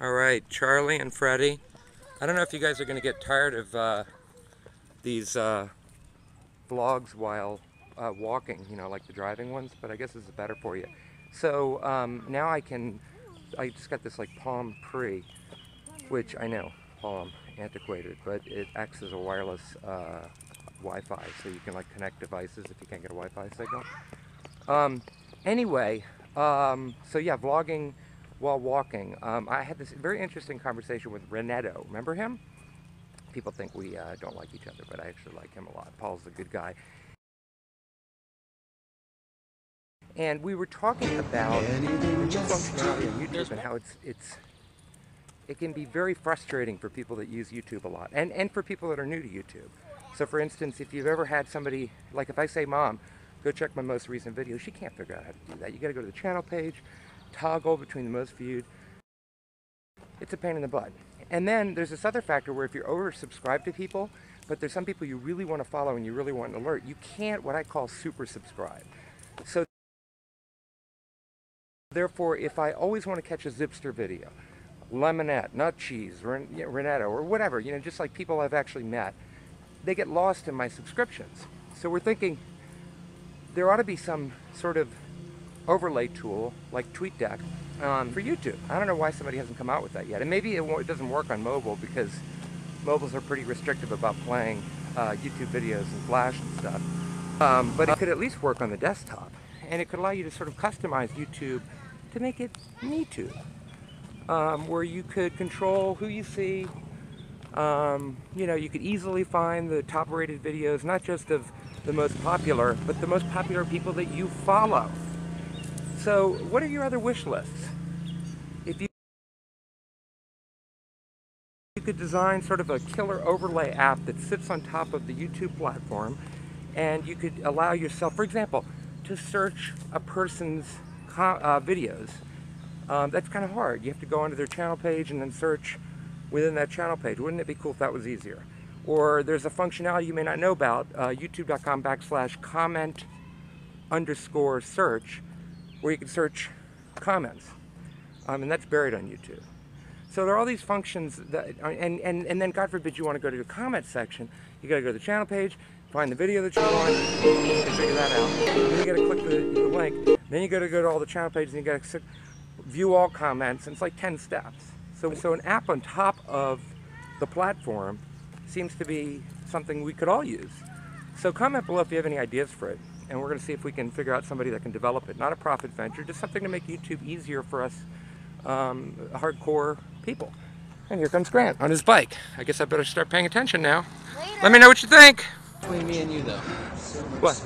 All right, Charlie and Freddie. I don't know if you guys are going to get tired of uh, these uh, vlogs while uh, walking, you know, like the driving ones, but I guess this is better for you. So um, now I can, I just got this like Palm Pre, which I know, Palm, antiquated, but it acts as a wireless uh, Wi-Fi, so you can like connect devices if you can't get a Wi-Fi signal. Um, anyway, um, so yeah, vlogging while walking. Um, I had this very interesting conversation with Renetto. Remember him? People think we uh, don't like each other, but I actually like him a lot. Paul's a good guy. And we were talking about the functionality on YouTube and how it's it's it can be very frustrating for people that use YouTube a lot, and and for people that are new to YouTube. So, for instance, if you've ever had somebody like if I say, "Mom, go check my most recent video," she can't figure out how to do that. You got to go to the channel page, toggle between the most viewed. It's a pain in the butt. And then there's this other factor where if you're oversubscribed to people, but there's some people you really want to follow and you really want an alert, you can't what I call super subscribe. So therefore, if I always want to catch a Zipster video, Lemonette, Nut Cheese, Ren- or whatever, you know, just like people I've actually met, they get lost in my subscriptions. So we're thinking there ought to be some sort of overlay tool like TweetDeck um, for YouTube. I don't know why somebody hasn't come out with that yet. And maybe it, it doesn't work on mobile because mobiles are pretty restrictive about playing uh, YouTube videos and Flash and stuff. Um, but it could at least work on the desktop. And it could allow you to sort of customize YouTube to make it MeTube. Um, where you could control who you see. Um, you know, you could easily find the top rated videos, not just of the most popular, but the most popular people that you follow. So, what are your other wish lists? If you you could design sort of a killer overlay app that sits on top of the YouTube platform, and you could allow yourself, for example, to search a person's uh, videos. Um, that's kind of hard. You have to go onto their channel page and then search within that channel page. Wouldn't it be cool if that was easier? Or there's a functionality you may not know about, uh, youtube.com backslash comment underscore search, where you can search comments. Um, and that's buried on YouTube. So there are all these functions that, and, and, and then God forbid you want to go to the comment section, you got to go to the channel page, find the video that you want, and figure that out. Then you got to click the, the link. Then you got to go to all the channel pages and you got to view all comments, and it's like 10 steps. So, so an app on top of the platform seems to be something we could all use. So comment below if you have any ideas for it and we're going to see if we can figure out somebody that can develop it. Not a profit venture, just something to make YouTube easier for us um, hardcore people. And here comes Grant on his bike. I guess I better start paying attention now. Later. Let me know what you think. Between me and you, though. What?